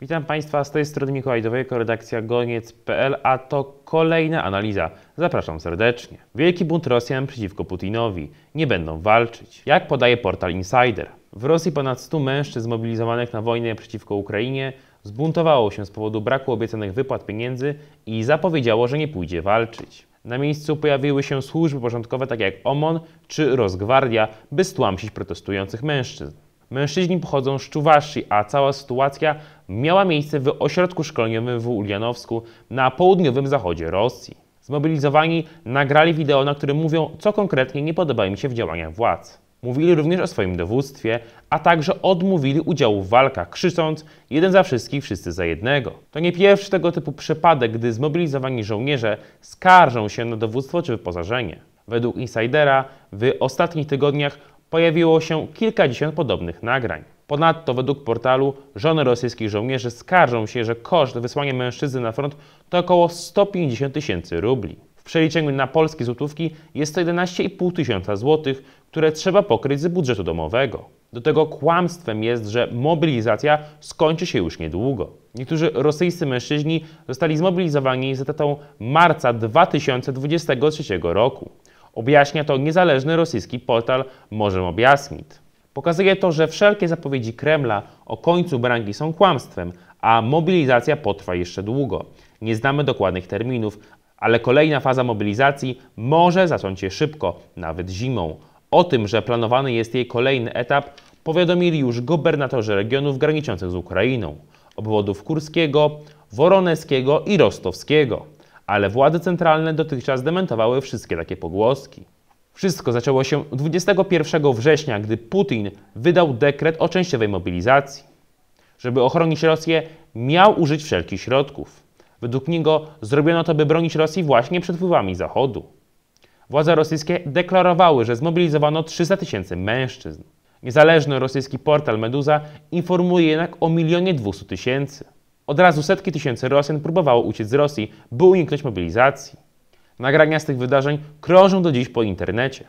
Witam Państwa z tej strony Mikołaj redakcja goniec.pl, a to kolejna analiza. Zapraszam serdecznie. Wielki bunt Rosjan przeciwko Putinowi. Nie będą walczyć. Jak podaje portal Insider, w Rosji ponad 100 mężczyzn zmobilizowanych na wojnę przeciwko Ukrainie zbuntowało się z powodu braku obiecanych wypłat pieniędzy i zapowiedziało, że nie pójdzie walczyć. Na miejscu pojawiły się służby porządkowe takie jak OMON czy Rosgwardia, by stłamsić protestujących mężczyzn. Mężczyźni pochodzą z Czuwaszii, a cała sytuacja miała miejsce w ośrodku szkoleniowym w Ulianowsku na południowym zachodzie Rosji. Zmobilizowani nagrali wideo, na którym mówią, co konkretnie nie podoba im się w działaniach władz. Mówili również o swoim dowództwie, a także odmówili udziału w walkach, krzycząc jeden za wszystkich, wszyscy za jednego. To nie pierwszy tego typu przypadek, gdy zmobilizowani żołnierze skarżą się na dowództwo czy wyposażenie. Według Insidera w ostatnich tygodniach pojawiło się kilkadziesiąt podobnych nagrań. Ponadto według portalu żony rosyjskich żołnierzy skarżą się, że koszt wysłania mężczyzny na front to około 150 tysięcy rubli. W przeliczeniu na polskie złotówki jest to 11,5 tysiąca złotych, które trzeba pokryć z budżetu domowego. Do tego kłamstwem jest, że mobilizacja skończy się już niedługo. Niektórzy rosyjscy mężczyźni zostali zmobilizowani z datą marca 2023 roku. Objaśnia to niezależny rosyjski portal Możem Objaśnić. Pokazuje to, że wszelkie zapowiedzi Kremla o końcu branki są kłamstwem, a mobilizacja potrwa jeszcze długo. Nie znamy dokładnych terminów, ale kolejna faza mobilizacji może zacząć się szybko, nawet zimą. O tym, że planowany jest jej kolejny etap, powiadomili już gubernatorzy regionów graniczących z Ukrainą, obwodów kurskiego, woroneckiego i rostowskiego. Ale władze centralne dotychczas dementowały wszystkie takie pogłoski. Wszystko zaczęło się 21 września, gdy Putin wydał dekret o częściowej mobilizacji. Żeby ochronić Rosję, miał użyć wszelkich środków. Według niego zrobiono to, by bronić Rosji właśnie przed wpływami Zachodu. Władze rosyjskie deklarowały, że zmobilizowano 300 tysięcy mężczyzn. Niezależny rosyjski portal Meduza informuje jednak o milionie 200 tysięcy. Od razu setki tysięcy Rosjan próbowało uciec z Rosji, by uniknąć mobilizacji. Nagrania z tych wydarzeń krążą do dziś po internecie.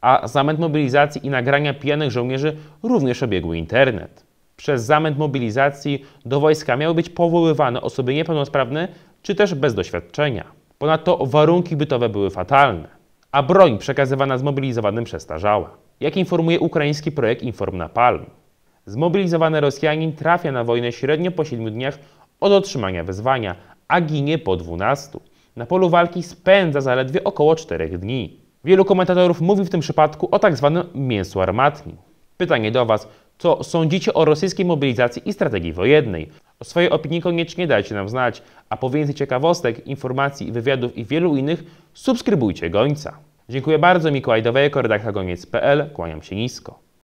A zamęt mobilizacji i nagrania pijanych żołnierzy również obiegły internet. Przez zamęt mobilizacji do wojska miały być powoływane osoby niepełnosprawne czy też bez doświadczenia. Ponadto warunki bytowe były fatalne, a broń przekazywana zmobilizowanym przestarzała. Jak informuje ukraiński projekt Inform Napalm, zmobilizowany Rosjanin trafia na wojnę średnio po 7 dniach od otrzymania wezwania, a ginie po 12. Na polu walki spędza zaledwie około 4 dni. Wielu komentatorów mówi w tym przypadku o tak zwanym mięsu armatnim. Pytanie do Was, co sądzicie o rosyjskiej mobilizacji i strategii wojennej? O swojej opinii koniecznie dajcie nam znać, a po więcej ciekawostek, informacji, wywiadów i wielu innych subskrybujcie Gońca. Dziękuję bardzo, Mikołaj Dowejko, redakcja goniec.pl, kłaniam się nisko.